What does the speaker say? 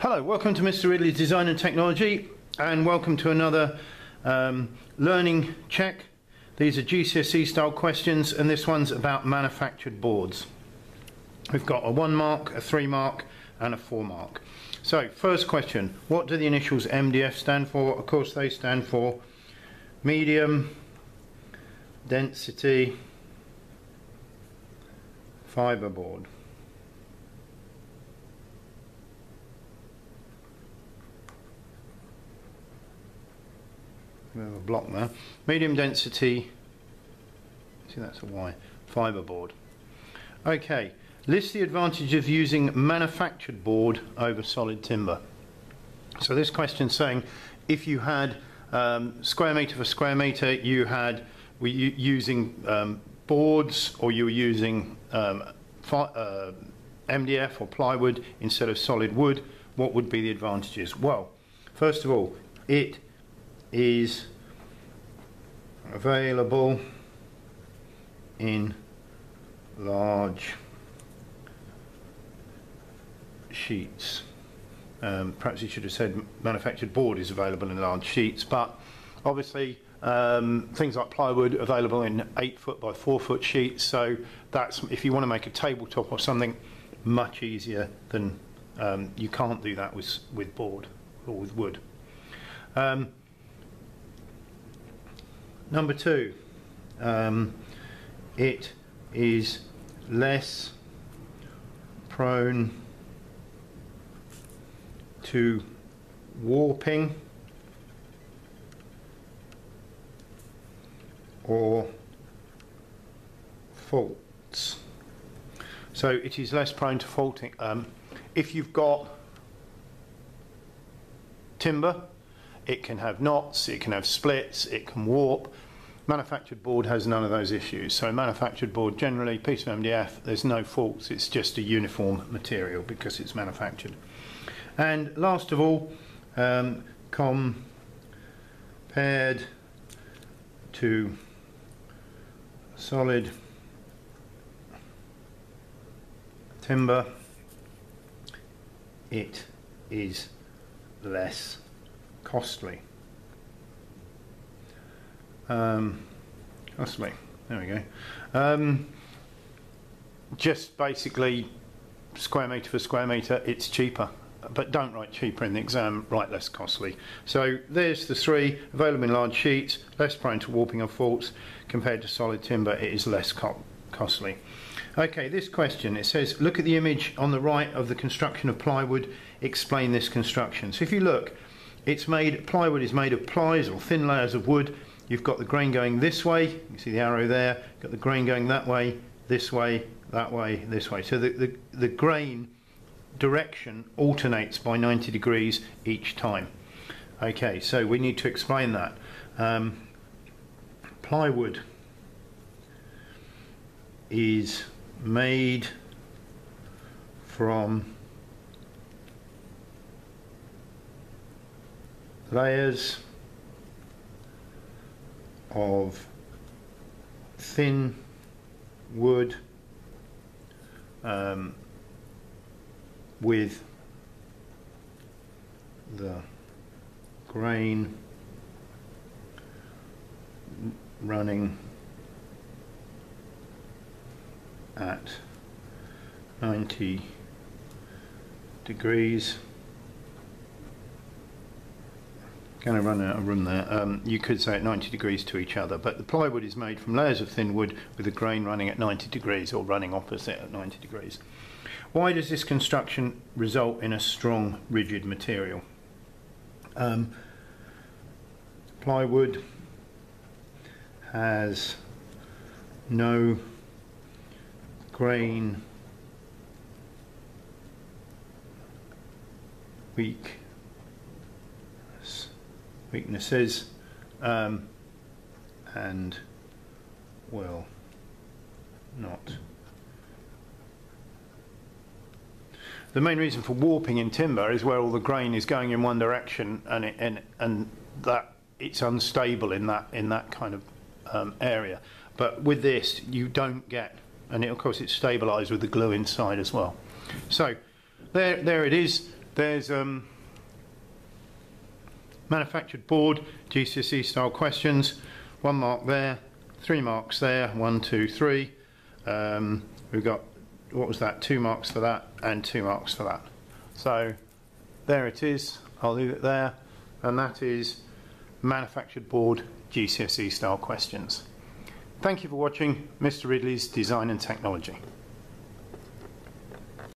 Hello, welcome to Mr. Ridley's Design and Technology, and welcome to another um, learning check. These are GCSE style questions, and this one's about manufactured boards. We've got a one mark, a three mark, and a four mark. So, first question What do the initials MDF stand for? Of course, they stand for medium density fibre board. We have a block there. Medium density, see that's a Y, fibre board. Okay, list the advantages of using manufactured board over solid timber. So this question saying if you had um, square metre for square metre, you had were you using um, boards or you were using um, uh, MDF or plywood instead of solid wood, what would be the advantages? Well, first of all, it is available in large sheets. Um, perhaps you should have said manufactured board is available in large sheets, but obviously um, things like plywood available in eight foot by four foot sheets. So that's if you want to make a tabletop or something, much easier than um, you can't do that with with board or with wood. Um, number two, um, it is less prone to warping or faults. So it is less prone to faulting. Um, if you've got timber, it can have knots, it can have splits, it can warp. Manufactured board has none of those issues. So manufactured board, generally, piece of MDF, there's no faults. It's just a uniform material because it's manufactured. And last of all, um, compared to solid timber it is less costly um, costly there we go um, just basically square metre for square metre it's cheaper but don't write cheaper in the exam, write less costly. So there's the three, available in large sheets, less prone to warping and faults, compared to solid timber, it is less co costly. Okay, this question, it says, look at the image on the right of the construction of plywood, explain this construction. So if you look, it's made, plywood is made of plies or thin layers of wood. You've got the grain going this way, you can see the arrow there, got the grain going that way, this way, that way, this way. So the, the, the grain direction alternates by 90 degrees each time. Okay, so we need to explain that. Um, plywood is made from layers of thin wood um, with the grain running at 90 degrees going to run out of room there. Um, you could say at 90 degrees to each other, but the plywood is made from layers of thin wood with the grain running at 90 degrees or running opposite at 90 degrees. Why does this construction result in a strong, rigid material? Um, plywood has no grain weak weaknesses um, and will not the main reason for warping in timber is where all the grain is going in one direction and it, and and that it's unstable in that in that kind of um, area. But with this, you don't get, and it, of course it's stabilised with the glue inside as well. So there there it is. There's um, manufactured board, GCSE style questions. One mark there, three marks there, one, two, three. Um, we've got, what was that, two marks for that and two marks for that. So there it is, I'll leave it there. And that is manufactured board GCSE style questions. Thank you for watching Mr. Ridley's Design and Technology.